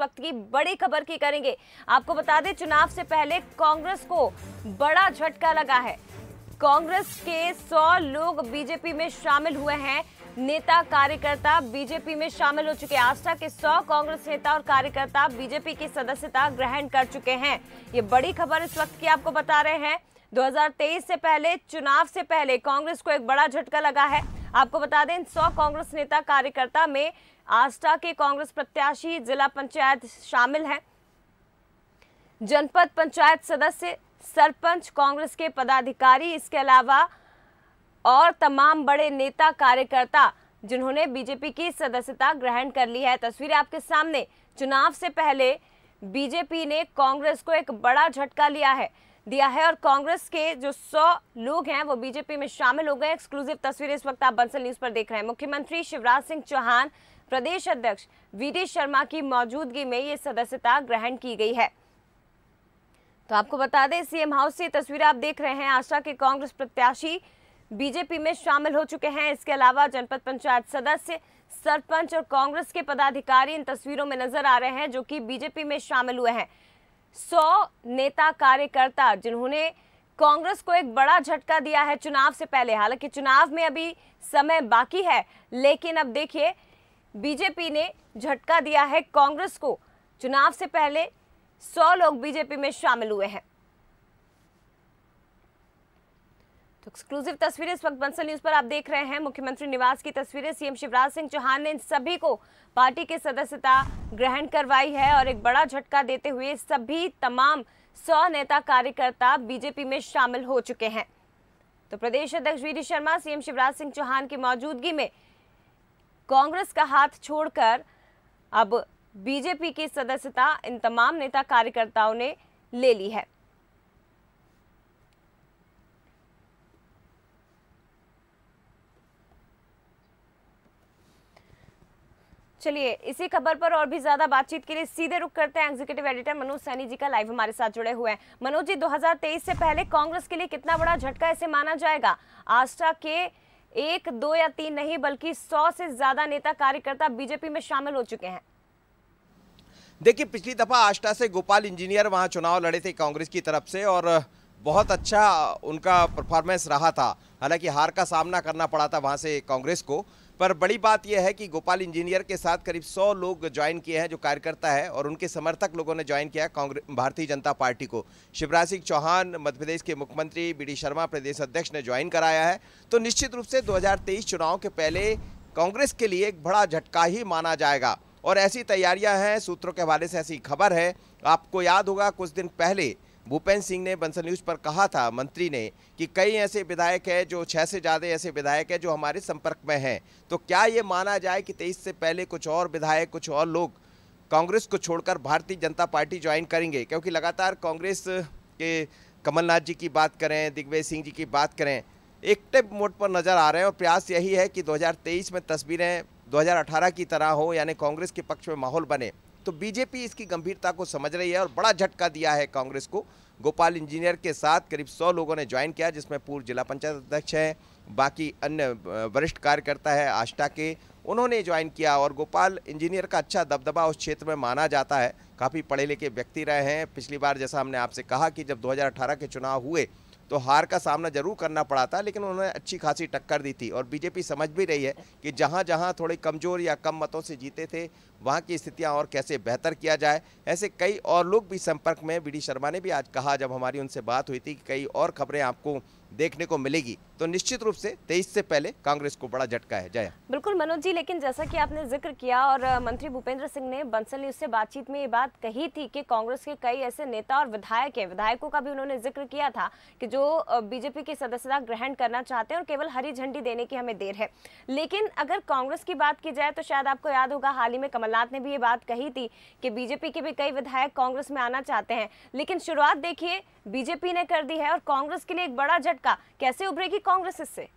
वक्त की बड़ी खबर की करेंगे। आपको बता दें, चुनाव से पहले कांग्रेस को बड़ा झटका लगा है। कांग्रेस के 100 लोग बीजेपी में शामिल हुए हैं। नेता कार्यकर्ता बीजेपी में शामिल हो चुके आस्था के 100 कांग्रेस नेता और कार्यकर्ता बीजेपी की सदस्यता ग्रहण कर चुके हैं। ये बड़ी खबर इस वक्त की आपको बता रहे हैं। 2023 से पहले, चुनाव से पहले कांग्रेस को एक बड़ा झटका लगा है। आपको बता दें 100 कांग्रेस नेता कार्यकर्ता में आस्था के कांग्रेस प्रत्याशी जिला पंचायत शामिल हैं। जनपद पंचायत सदस्य, सरपंच, कांग्रेस के पदाधिकारी, इसके अलावा और तमाम बड़े नेता कार्यकर्ता जिन्होंने बीजेपी की सदस्यता ग्रहण कर ली है। तस्वीरें आपके सामने। चुनाव से पहले बीजेपी ने कांग्रेस को एक बड़ा झटका लिया है। दिया है और कांग्रेस के जो 100 लोग हैं, वो बीजेपी में शामिल हो गए। एक्सक्लूसिव तस्वीरें इस वक्त आप बंसल न्यूज़ पर देख रहे हैं। मुख्यमंत्री शिवराज सिंह चौहान, प्रदेश अध्यक्ष वी शर्मा की मौजूदगी में ये सदस्यता ग्रहण की गई है। तो आपको बता दें सीएम हाउस से तस्वीरें आप देख रहे हैं। आशा के कांग्रेस प्रत्याशी बीजेपी में शामिल हो चुके हैं। इसके अलावा जनपद पंचायत सदस्य, सरपंच और कांग्रेस के पदाधिकारी इन तस्वीरों में नज़र आ रहे हैं, जो कि बीजेपी में शामिल हुए हैं। सौ नेता कार्यकर्ता जिन्होंने कांग्रेस को एक बड़ा झटका दिया है चुनाव से पहले। हालाँकि चुनाव में अभी समय बाकी है, लेकिन अब देखिए, बीजेपी ने झटका दिया है कांग्रेस को। चुनाव से पहले सौ लोग बीजेपी में शामिल हुए हैं। तो एक्सक्लूसिव तस्वीरें इस वक्त बंसल न्यूज़ पर आप देख रहे हैं। मुख्यमंत्री निवास की तस्वीरें, सीएम शिवराज सिंह चौहान ने इन सभी को पार्टी की सदस्यता ग्रहण करवाई है और एक बड़ा झटका देते हुए सभी तमाम सौ नेता कार्यकर्ता बीजेपी में शामिल हो चुके हैं। तो प्रदेश अध्यक्ष वी शर्मा, सीएम शिवराज सिंह चौहान की मौजूदगी में कांग्रेस का हाथ छोड़कर अब बीजेपी की सदस्यता इन तमाम नेता कार्यकर्ताओं ने ले ली है। चलिए, इसी खबर पर और भी ज़्यादा बातचीत के लिए सीधे रुक करते हैं एग्जीक्यूटिव एडिटर मनोज सैनी जी का लाइव हमारे साथ जुड़े हुए हैं। मनोज जी 2023 से पहले कांग्रेस के लिए कितना बड़ा झटका ऐसे माना जाएगा? आस्था के एक, दो या तीन नहीं, बल्कि सौ से ज़्यादा नेता कार्यकर्ता बीजेपी में शामिल हो चुके हैं। देखिए, पिछली दफ़ा आष्टा से गोपाल इंजीनियर वहाँ चुनाव लड़े थे कांग्रेस की तरफ़ से और बहुत अच्छा उनका परफॉर्मेंस रहा था। हालाँकि हार का सामना करना पड़ा था वहाँ से कांग्रेस को। पर बड़ी बात यह है कि गोपाल इंजीनियर के साथ करीब 100 लोग ज्वाइन किए हैं, जो कार्यकर्ता है, और उनके समर्थक लोगों ने ज्वाइन किया कांग्रेस भारतीय जनता पार्टी को। शिवराज सिंह चौहान मध्य प्रदेश के मुख्यमंत्री बी डी शर्मा, प्रदेश अध्यक्ष ने ज्वाइन कराया है। तो निश्चित रूप से दो हज़ार तेईस चुनाव के पहले कांग्रेस के लिए एक बड़ा झटका ही माना जाएगा। और ऐसी तैयारियाँ हैं, सूत्रों के हवाले से ऐसी खबर है। आपको याद होगा, कुछ दिन पहले भूपेंद्र सिंह ने बंसल न्यूज़ पर कहा था, मंत्री ने, कि कई ऐसे विधायक हैं जो छः से ज़्यादा ऐसे विधायक हैं जो हमारे संपर्क में हैं। तो क्या ये माना जाए कि तेईस से पहले कुछ और विधायक, कुछ और लोग कांग्रेस को छोड़कर भारतीय जनता पार्टी ज्वाइन करेंगे? क्योंकि लगातार कांग्रेस के कमलनाथ जी की बात करें, दिग्विजय सिंह जी की बात करें एक्टिव मोड पर नज़र आ रहे हैं और प्रयास यही है कि 2023 में तस्वीरें 2018 की तरह हो, यानी कांग्रेस के पक्ष में माहौल बने। तो बीजेपी इसकी गंभीरता को समझ रही है और बड़ा झटका दिया है कांग्रेस को। गोपाल इंजीनियर के साथ करीब 100 लोगों ने ज्वाइन किया, जिसमें पूर्व जिला पंचायत अध्यक्ष हैं, बाकी अन्य वरिष्ठ कार्यकर्ता है आष्टा के, उन्होंने ज्वाइन किया और गोपाल इंजीनियर का अच्छा दबदबा उस क्षेत्र में माना जाता है। काफ़ी पढ़े लिखे व्यक्ति रहे हैं। पिछली बार जैसा हमने आपसे कहा कि जब 2018 के चुनाव हुए तो हार का सामना ज़रूर करना पड़ा था, लेकिन उन्होंने अच्छी खासी टक्कर दी थी। और बीजेपी समझ भी रही है कि जहाँ जहाँ थोड़े कमज़ोर या कम मतों से जीते थे, वहाँ की स्थितियाँ और कैसे बेहतर किया जाए, ऐसे कई और लोग भी संपर्क में। बीड़ी शर्मा ने भी आज कहा जब हमारी उनसे बात हुई थी कि कई और खबरें आपको देखने को मिलेगी। तो निश्चित रूप से तेईस से पहले कांग्रेस को बड़ा झटका है। जया। बिल्कुल, मनोज जी, लेकिन जैसा कि आपने ज़िक्र किया और मंत्री भूपेंद्र सिंह ने बंसल न्यूज़ से बातचीत में ये बात कही थी कि कांग्रेस के कई ऐसे नेता और विधायक हैं। विधायकों का भी उन्होंने ज़िक्र किया था कि जो बीजेपी की सदस्यता ग्रहण करना चाहते हैं और केवल हरी झंडी देने की हमें देर है। लेकिन अगर कांग्रेस की बात की जाए तो शायद आपको याद होगा, हाल ही में कमलनाथ ने भी ये बात कही थी कि बीजेपी के भी कई विधायक कांग्रेस में आना चाहते हैं। लेकिन शुरुआत देखिए, बीजेपी ने कर दी है और कांग्रेस के लिए एक बड़ा झटका कैसे उभरेगी कांग्रेस इससे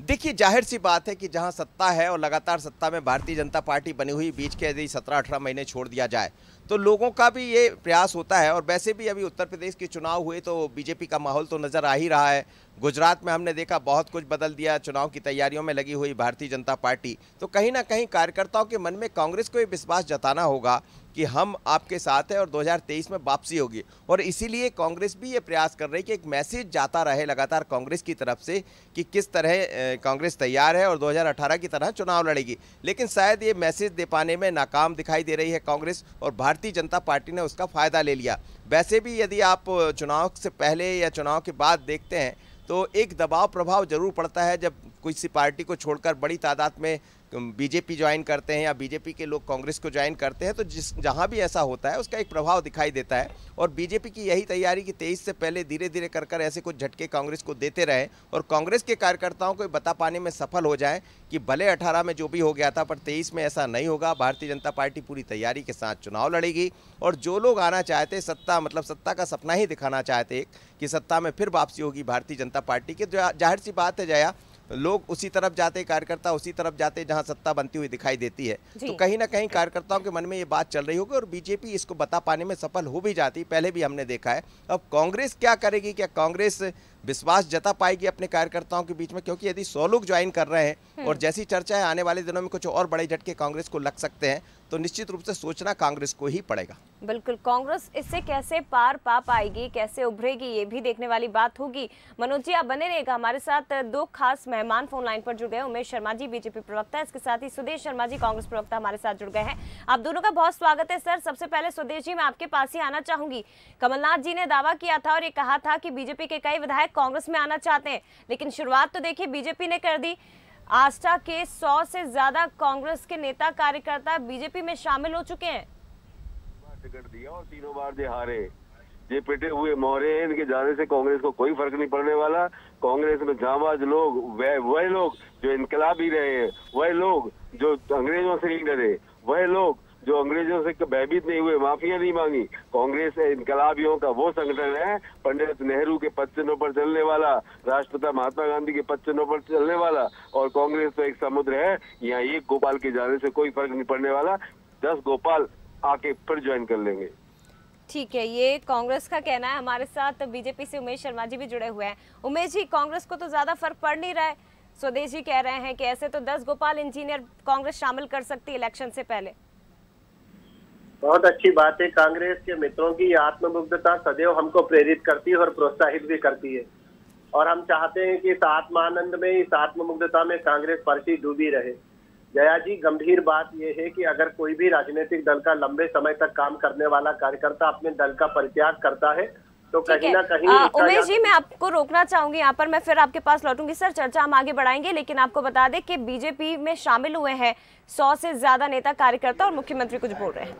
देखिए, ज़ाहिर सी बात है कि जहाँ सत्ता है और लगातार सत्ता में भारतीय जनता पार्टी बनी हुई, बीच के यदि सत्रह अठारह महीने छोड़ दिया जाए तो लोगों का भी ये प्रयास होता है। और वैसे भी अभी उत्तर प्रदेश के चुनाव हुए तो बीजेपी का माहौल तो नज़र आ ही रहा है। गुजरात में हमने देखा बहुत कुछ बदल दिया, चुनाव की तैयारियों में लगी हुई भारतीय जनता पार्टी। तो कहीं ना कहीं कार्यकर्ताओं के मन में कांग्रेस को ये विश्वास जताना होगा। कि हम आपके साथ हैं और 2023 में वापसी होगी। और इसीलिए कांग्रेस भी ये प्रयास कर रही है कि एक मैसेज जाता रहे लगातार कांग्रेस की तरफ़ से कि किस तरह कांग्रेस तैयार है और 2018 की तरह चुनाव लड़ेगी। लेकिन शायद ये मैसेज दे पाने में नाकाम दिखाई दे रही है कांग्रेस और भारतीय जनता पार्टी ने उसका फ़ायदा ले लिया। वैसे भी यदि आप चुनाव से पहले या चुनाव के बाद देखते हैं तो एक दबाव प्रभाव ज़रूर पड़ता है जब किसी पार्टी को छोड़कर बड़ी तादाद में बीजेपी ज्वाइन करते हैं या बीजेपी के लोग कांग्रेस को ज्वाइन करते हैं तो जिस, जहाँ भी ऐसा होता है, उसका एक प्रभाव दिखाई देता है। और बीजेपी की यही तैयारी कि तेईस से पहले धीरे धीरे कर कर ऐसे कुछ झटके कांग्रेस को देते रहे और कांग्रेस के कार्यकर्ताओं को बता पाने में सफल हो जाए कि भले अठारह में जो भी हो गया था, पर तेईस में ऐसा नहीं होगा। भारतीय जनता पार्टी पूरी तैयारी के साथ चुनाव लड़ेगी। और जो लोग आना चाहते, सत्ता मतलब सत्ता का सपना ही दिखाना चाहते कि सत्ता में फिर वापसी होगी भारतीय जनता पार्टी की। ज़ाहिर सी बात है जया लोग उसी तरफ़ जाते कार्यकर्ता उसी तरफ़ जाते जहाँ सत्ता बनती हुई दिखाई देती है। तो कहीं ना कहीं कार्यकर्ताओं के मन में ये बात चल रही होगी और बीजेपी इसको बता पाने में सफल हो भी जाती पहले भी हमने देखा है। अब कांग्रेस क्या करेगी? क्या कांग्रेस विश्वास जता पाएगी अपने कार्यकर्ताओं के बीच में? क्योंकि यदि सौ लोग ज्वाइन कर रहे हैं हम्म। और जैसी चर्चा है आने वाले दिनों में कुछ और बड़े झटके कांग्रेस को लग सकते हैं तो निश्चित रूप से सोचना कांग्रेस को ही पड़ेगा। बिल्कुल, कांग्रेस इससे कैसे पार पा पाएगी कैसे उभरेगी, ये भी देखने वाली बात होगी। मनोज जी, आप बने रहेगा हमारे साथ दो खास मेहमान फ़ोन लाइन पर जुड़ गए। उमेश शर्मा जी, बीजेपी प्रवक्ता, इसके साथ ही सुदेश शर्मा जी, कांग्रेस प्रवक्ता हमारे साथ जुड़ गए हैं। आप दोनों का बहुत स्वागत है, सर। सबसे पहले सुदेश जी, मैं आपके पास ही आना चाहूँगी। कमलनाथ जी ने दावा किया था और ये कहा था कि बीजेपी के कई विधायक कांग्रेस में आना चाहते हैं, लेकिन शुरुआत तो देखिए, बीजेपी ने कर दी। आस्था के सौ से ज़्यादा कांग्रेस के नेता कार्यकर्ता बीजेपी में शामिल हो चुके हैं। टिकट दिया और तीनों बार जो हारे। ये पिटे हुए मोहरे हैं, इनके जाने से कांग्रेस को कोई फ़र्क नहीं पड़ने वाला। कांग्रेस में जाबाज लोग वह लोग जो इनकलाबी रहे हैं वह लोग जो अंग्रेज़ों से नहीं डरे वह लोग जो अंग्रेज़ों से भयभीत नहीं हुए, माफिया नहीं मांगी। कांग्रेस इनकलाबियों का वो संगठन है, पंडित नेहरू के पद चिन्हों पर चलने वाला, राष्ट्रपिता महात्मा गांधी के पद चिन्हों पर चलने वाला, और कांग्रेस तो एक समुद्र है, यहाँ एक गोपाल के जाने से कोई फ़र्क नहीं पड़ने वाला, दस गोपाल आके फिर ज्वाइन कर लेंगे। ठीक है, ये कांग्रेस का कहना है, हमारे साथ बीजेपी से उमेश शर्मा जी भी जुड़े हुए हैं। उमेश जी, कांग्रेस को तो ज़्यादा फ़र्क पड़ नहीं रहा है। स्वदेश जी कह रहे हैं कि ऐसे तो दस गोपाल इंजीनियर कांग्रेस शामिल कर सकती है इलेक्शन से पहले। बहुत अच्छी बात है। कांग्रेस के मित्रों की आत्ममुग्धता सदैव हमको प्रेरित करती है और प्रोत्साहित भी करती है। और हम चाहते हैं कि इस आत्मानंद में, इस आत्ममुग्धता में कांग्रेस पार्टी डूबी रहे। जया जी, गंभीर बात यह है कि अगर कोई भी राजनीतिक दल का लंबे समय तक काम करने वाला कार्यकर्ता अपने दल का परित्याग करता है तो कहीं ना कहीं उमेश जी मैं आपको रोकना चाहूँगी यहाँ पर मैं फिर आपके पास लौटूँगी। सर चर्चा हम आगे बढ़ाएँगे लेकिन आपको बता दें कि बीजेपी में शामिल हुए हैं सौ से ज़्यादा नेता कार्यकर्ता और मुख्यमंत्री कुछ बोल रहे हैं।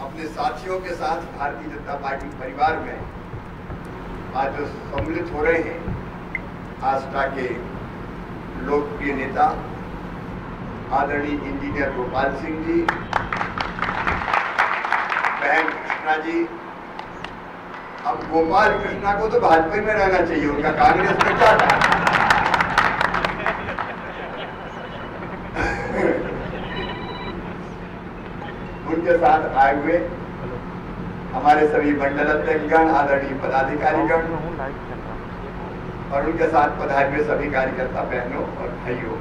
अपने साथियों के साथ भारतीय जनता पार्टी परिवार में आज जो सम्मिलित हो रहे हैं आस्था के लोकप्रिय नेता आदरणीय इंजीनियर गोपाल सिंह जी बहन कृष्णा जी, अब गोपाल कृष्णा को तो भाजपा में रहना चाहिए, उनका कांग्रेस में क्या था? उनके साथ आए हुए हमारे सभी मंडल अध्यक्षगण आदरणीय पदाधिकारीगण और उनके साथ पधारे हुए सभी कार्यकर्ता बहनों और भाइयों।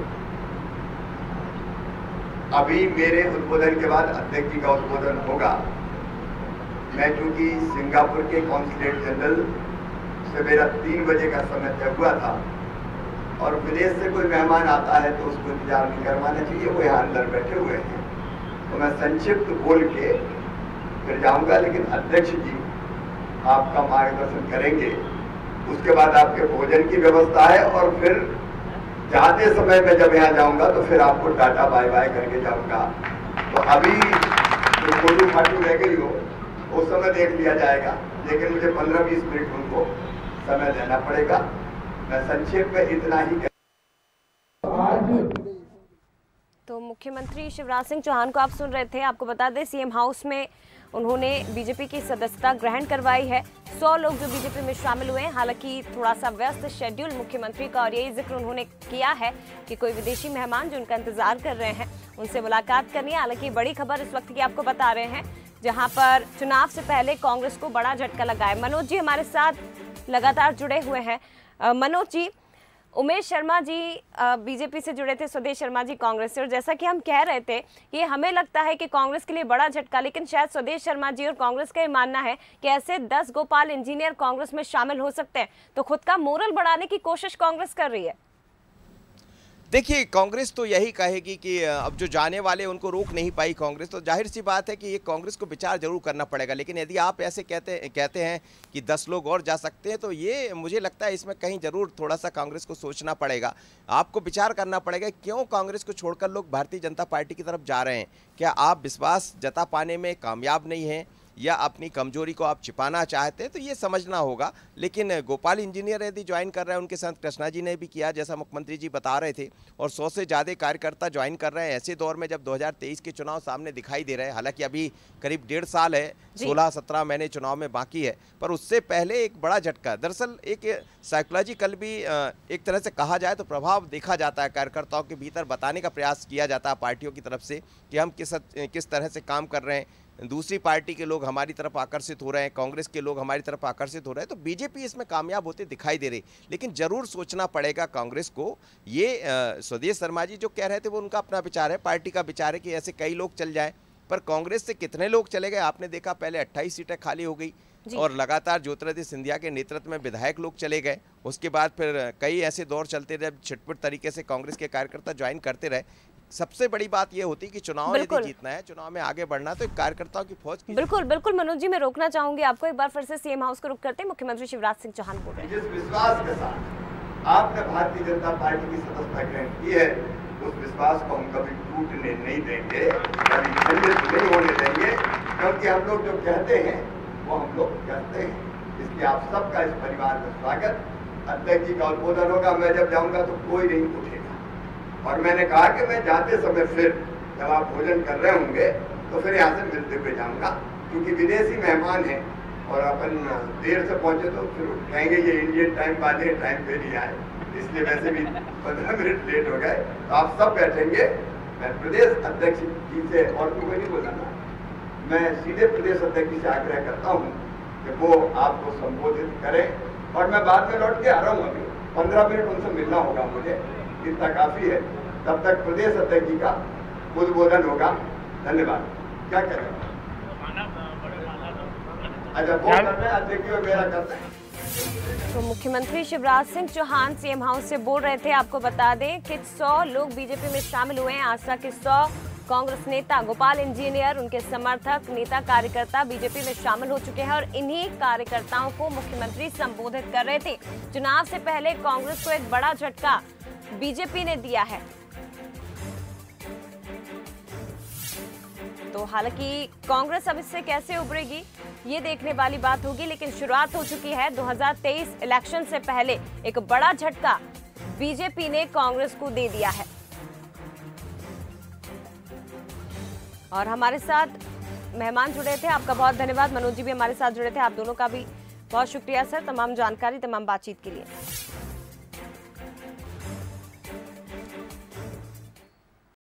अभी मेरे उद्बोधन के बाद अध्यक्ष जी का उद्बोधन होगा। मैं चूँकि सिंगापुर के कॉन्सुलेट जनरल से मेरा तीन बजे का समय तय हुआ था और विदेश से कोई मेहमान आता है तो उसको इंतज़ार नहीं करवाना चाहिए, वो यहाँ अंदर बैठे हुए हैं। तो मैं संक्षिप्त बोल के फिर जाऊँगा, लेकिन अध्यक्ष जी आपका मार्गदर्शन करेंगे। उसके बाद आपके भोजन की व्यवस्था है और फिर जाते समय मैं जब यहाँ जाऊँगा तो फिर आपको टाटा बाय बाय करके जाऊँगा। तो अभी जो फ़ोटो फाटू रह गई हो। उस समय देख लिया जाएगा, लेकिन मुझे पंद्रह बीस मिनट उनको समय देना पड़ेगा। मैं संक्षेप में इतना ही तो मुख्यमंत्री शिवराज सिंह चौहान को आप सुन रहे थे, आपको बता दें सीएम हाउस में उन्होंने बीजेपी की सदस्यता ग्रहण करवाई है। सौ लोग जो बीजेपी में शामिल हुए हैं, हालाँकि थोड़ा सा व्यस्त शेड्यूल मुख्यमंत्री का और यही ज़िक्र उन्होंने किया है कि कोई विदेशी मेहमान जो उनका इंतज़ार कर रहे हैं, उनसे मुलाकात करनी है। हालाँकि बड़ी खबर इस वक्त की आपको बता रहे हैं जहाँ पर चुनाव से पहले कांग्रेस को बड़ा झटका लगा है। मनोज जी हमारे साथ लगातार जुड़े हुए हैं। मनोज जी, उमेश शर्मा जी बीजेपी से जुड़े थे स्वदेश शर्मा जी कांग्रेस से। और जैसा कि हम कह रहे थे कि हमें लगता है कि कांग्रेस के लिए बड़ा झटका, लेकिन शायद स्वदेश शर्मा जी और कांग्रेस का ये मानना है कि ऐसे 10 गोपाल इंजीनियर कांग्रेस में शामिल हो सकते हैं। तो खुद का मोरल बढ़ाने की कोशिश कांग्रेस कर रही है। देखिए, कांग्रेस तो यही कहेगी कि अब जो जाने वाले उनको रोक नहीं पाई कांग्रेस। तो ज़ाहिर सी बात है कि ये कांग्रेस को विचार ज़रूर करना पड़ेगा। लेकिन यदि आप ऐसे कहते कहते हैं कि दस लोग और जा सकते हैं तो ये मुझे लगता है इसमें कहीं ज़रूर थोड़ा सा कांग्रेस को सोचना पड़ेगा। आपको विचार करना पड़ेगा, क्यों कांग्रेस को छोड़कर लोग भारतीय जनता पार्टी की तरफ़ जा रहे हैं? क्या आप विश्वास जता पाने में कामयाब नहीं हैं? या अपनी कमज़ोरी को आप छिपाना चाहते हैं तो ये समझना होगा। लेकिन गोपाल इंजीनियर यदि ज्वाइन कर रहे हैं उनके साथ कृष्णा जी ने भी किया जैसा मुख्यमंत्री जी बता रहे थे और सौ से ज़्यादा कार्यकर्ता ज्वाइन कर रहे हैं ऐसे दौर में जब 2023 के चुनाव सामने दिखाई दे रहे हैं हालाँकि अभी करीब डेढ़ साल है सोलह सत्रह महीने चुनाव में बाकी है पर उससे पहले एक बड़ा झटका दरअसल एक साइकोलॉजिकल भी एक तरह से कहा जाए तो प्रभाव देखा जाता है कार्यकर्ताओं के भीतर बताने का प्रयास किया जाता है पार्टियों की तरफ़ से कि हम किस किस तरह से काम कर रहे हैं दूसरी पार्टी के लोग हमारी तरफ़ आकर्षित हो रहे हैं कांग्रेस के लोग हमारी तरफ़ आकर्षित हो रहे हैं तो बीजेपी इसमें कामयाब होते दिखाई दे रही लेकिन ज़रूर सोचना पड़ेगा कांग्रेस को ये स्वदेश शर्मा जी जो कह रहे थे वो उनका अपना विचार है पार्टी का विचार है कि ऐसे कई लोग चल जाए पर कांग्रेस से कितने लोग चले गए आपने देखा पहले अट्ठाईस सीटें खाली हो गई और लगातार ज्योतिरादित्य सिंधिया के नेतृत्व में विधायक लोग चले गए उसके बाद फिर कई ऐसे दौर चलते रहे छिटपुट तरीके से कांग्रेस के कार्यकर्ता ज्वाइन करते रहे सबसे बड़ी बात यह होती कि चुनाव यदि जीतना है चुनाव में आगे बढ़ना तो कार्यकर्ताओं की फौज की बिल्कुल बिल्कुल मनोज जी मैं रोकना चाहूँगी आपको। एक बार फिर से सीएम हाउस को रुक करते मुख्यमंत्री शिवराज सिंह चौहान बोल रहे हैं। विश्वास के साथ आपने भारतीय जनता पार्टी की सदस्यता ग्रहण की है उस विश्वास को हम कभी टूटने नहीं देंगे कभी खंडित नहीं होने देंगे क्योंकि हम लोग जो कहते हैं वो हम लोग करते हैं। इसलिए आप सबका इस परिवार में स्वागत। अध्यक्ष जी का उद्बोधन होगा मैं जब जाऊँगा तो कोई नहीं उठेगा। और मैंने कहा कि मैं जाते समय फिर जब आप भोजन कर रहे होंगे तो फिर यहाँ से मिलते हुए जाऊँगा। क्योंकि विदेशी मेहमान हैं और अपन देर से पहुँचे तो फिर कहेंगे ये इंडियन टाइम वाले टाइम पे नहीं आए। इसलिए वैसे भी पंद्रह मिनट लेट हो गए। तो आप सब बैठेंगे। मैं प्रदेश अध्यक्ष जी से और कोई नहीं बोलना मैं सीधे प्रदेश अध्यक्ष जी से आग्रह करता हूँ कि वो आपको संबोधित करें। और मैं बाद में लौट के आ रहा हूँ अभी। पंद्रह मिनट उनसे मिलना होगा मुझे। इतना काफ़ी है तब तक प्रदेश अध्यक्ष जी का उद्बोधन होगा। धन्यवाद। क्या करें अच्छा करते हैं? अध्यक्ष वगैरह करते हैं। तो मुख्यमंत्री शिवराज सिंह चौहान सीएम हाउस से बोल रहे थे आपको बता दें कि 100 लोग बीजेपी में शामिल हुए हैं। आस्था के 100 कांग्रेस नेता गोपाल इंजीनियर उनके समर्थक नेता कार्यकर्ता बीजेपी में शामिल हो चुके हैं और इन्हीं कार्यकर्ताओं को मुख्यमंत्री संबोधित कर रहे थे। चुनाव से पहले कांग्रेस को एक बड़ा झटका बीजेपी ने दिया है। तो हालाँकि कांग्रेस अब इससे कैसे उभरेगी, ये देखने वाली बात होगी, लेकिन शुरुआत हो चुकी है। 2023 इलेक्शन से पहले एक बड़ा झटका बीजेपी ने कांग्रेस को दे दिया है। और हमारे साथ मेहमान जुड़े थे, आपका बहुत धन्यवाद। मनोज जी भी हमारे साथ जुड़े थे, आप दोनों का भी बहुत शुक्रिया, सर। तमाम जानकारी, तमाम बातचीत के लिए।